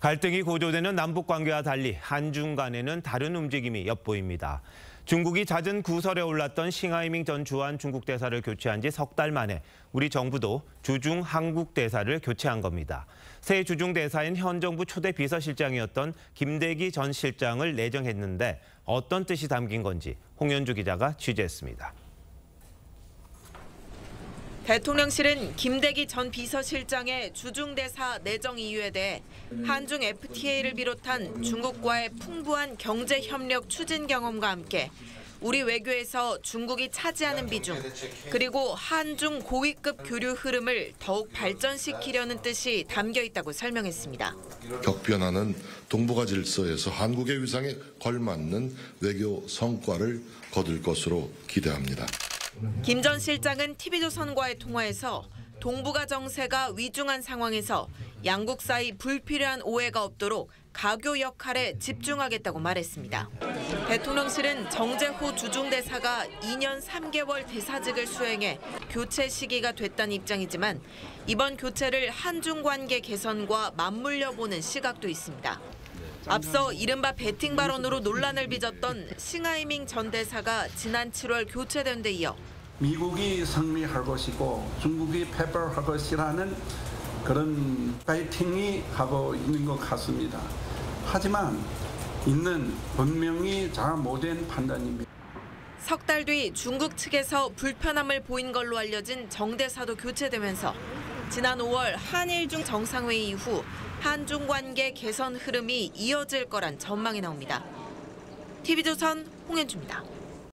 갈등이 고조되는 남북 관계와 달리 한중 간에는 다른 움직임이 엿보입니다. 중국이 잦은 구설에 올랐던 싱하이밍 전 주한 중국 대사를 교체한 지 석 달 만에 우리 정부도 주중 한국 대사를 교체한 겁니다. 새 주중 대사인 현 정부 초대 비서실장이었던 김대기 전 실장을 내정했는데 어떤 뜻이 담긴 건지 홍현주 기자가 취재했습니다. 대통령실은 김대기 전 비서실장의 주중대사 내정 이유에 대해 한중 FTA를 비롯한 중국과의 풍부한 경제 협력 추진 경험과 함께 우리 외교에서 중국이 차지하는 비중 그리고 한중 고위급 교류 흐름을 더욱 발전시키려는 뜻이 담겨 있다고 설명했습니다. 격변하는 동북아 질서에서 한국의 위상에 걸맞는 외교 성과를 거둘 것으로 기대합니다. 김 전 실장은 TV조선과의 통화에서 동북아 정세가 위중한 상황에서 양국 사이 불필요한 오해가 없도록 가교 역할에 집중하겠다고 말했습니다. 대통령실은 정재호 주중대사가 2년 3개월 대사직을 수행해 교체 시기가 됐다는 입장이지만 이번 교체를 한중 관계 개선과 맞물려 보는 시각도 있습니다. 앞서 이른바 배팅 발언으로 논란을 빚었던 싱하이밍 전 대사가 지난 7월 교체된 데 이어 미국이 승리할 것이고 중국이 패배할 것이라는 그런 파이팅이 하고 있는 것 같습니다. 하지만 이는 분명히 잘못된 판단입니다. 석 달 뒤 중국 측에서 불편함을 보인 걸로 알려진 정 대사도 교체되면서 지난 5월 한일중 정상회의 이후 한중 관계 개선 흐름이 이어질 거란 전망이 나옵니다. TV조선 홍현주입니다.